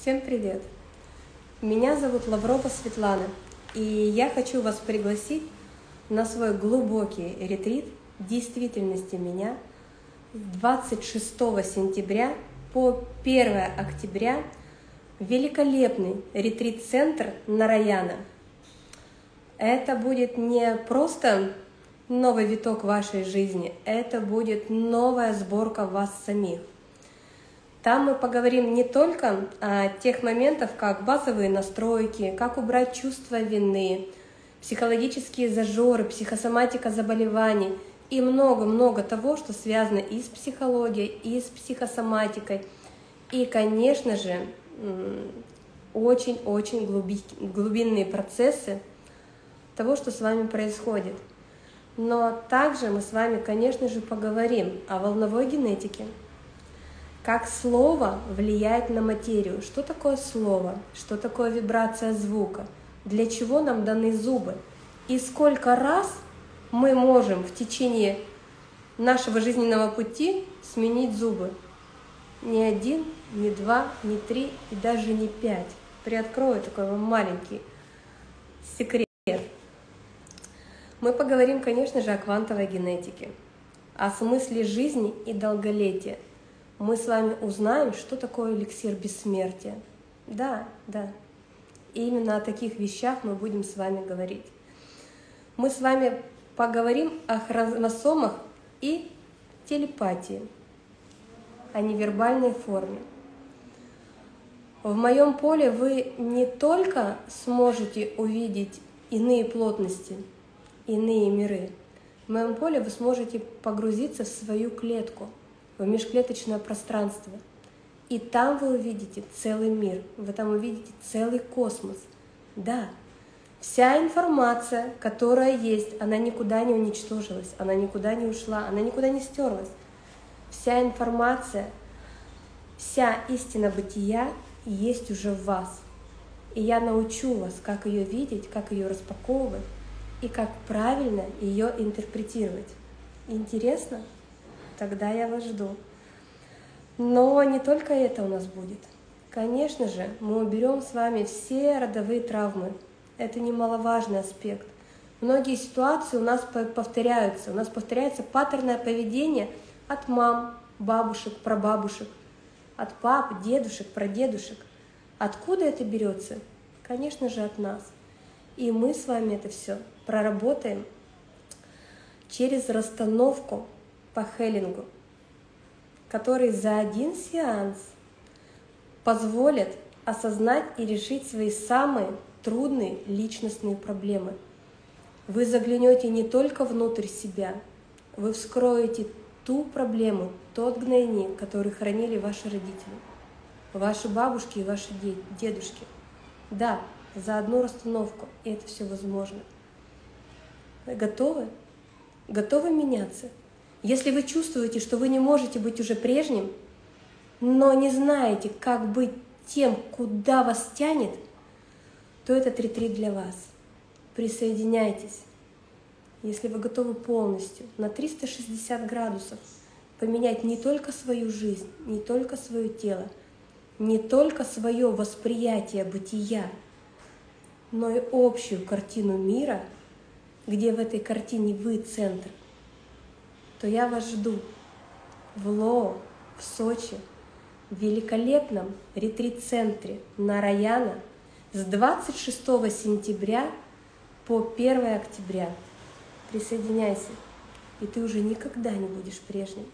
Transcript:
Всем привет! Меня зовут Лаврова Светлана, и я хочу вас пригласить на свой глубокий ретрит действительности меня с 26 сентября по 1 октября великолепный ретрит-центр Нараяна. Это будет не просто новый виток вашей жизни, это будет новая сборка вас самих. Там мы поговорим не только о тех моментах, как базовые настройки, как убрать чувство вины, психологические зажоры, психосоматика заболеваний и много-много того, что связано и с психологией, и с психосоматикой. И, конечно же, очень-очень глубинные процессы того, что с вами происходит. Но также мы с вами, конечно же, поговорим о волновой генетике – как слово влияет на материю. Что такое слово? Что такое вибрация звука? Для чего нам даны зубы? И сколько раз мы можем в течение нашего жизненного пути сменить зубы? Не один, не два, не три и даже не пять. Приоткрою такой вам маленький секрет. Мы поговорим, конечно же, о квантовой генетике, о смысле жизни и долголетия – мы с вами узнаем, что такое эликсир бессмертия. Да, да. И именно о таких вещах мы будем с вами говорить. Мы с вами поговорим о хромосомах и телепатии, о невербальной форме. В моем поле вы не только сможете увидеть иные плотности, иные миры. В моем поле вы сможете погрузиться в свою клетку – в межклеточное пространство. И там вы увидите целый мир, вы там увидите целый космос. Да, вся информация, которая есть, она никуда не уничтожилась, она никуда не ушла, она никуда не стерлась. Вся информация, вся истина бытия есть уже в вас. И я научу вас, как ее видеть, как ее распаковывать и как правильно ее интерпретировать. Интересно? Тогда я вас жду. Но не только это у нас будет. Конечно же, мы уберем с вами все родовые травмы. Это немаловажный аспект. Многие ситуации у нас повторяются. У нас повторяется паттерное поведение от мам, бабушек, прабабушек, от пап, дедушек, прадедушек. Откуда это берется? Конечно же, от нас. И мы с вами это все проработаем через расстановку по Хеллингу, который за один сеанс позволит осознать и решить свои самые трудные личностные проблемы. Вы заглянете не только внутрь себя, вы вскроете ту проблему, тот гнойник, который хранили ваши родители, ваши бабушки и ваши дедушки. Да, за одну расстановку, и это все возможно. Вы готовы? Готовы меняться? Если вы чувствуете, что вы не можете быть уже прежним, но не знаете, как быть тем, куда вас тянет, то этот ретрит для вас. Присоединяйтесь. Если вы готовы полностью на 360 градусов поменять не только свою жизнь, не только свое тело, не только свое восприятие бытия, но и общую картину мира, где в этой картине вы центр, то я вас жду в Лоо, в Сочи, в великолепном ретрит-центре Нараяна с 26 сентября по 1 октября. Присоединяйся, и ты уже никогда не будешь прежним.